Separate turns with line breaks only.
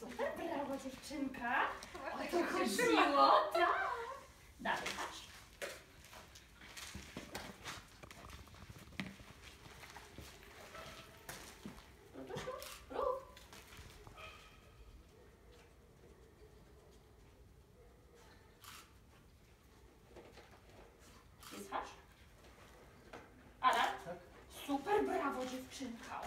Super, brawo dziewczynka. O to chodziło. Tak. Dalej, patrz. Tak. Super, brawo dziewczynka.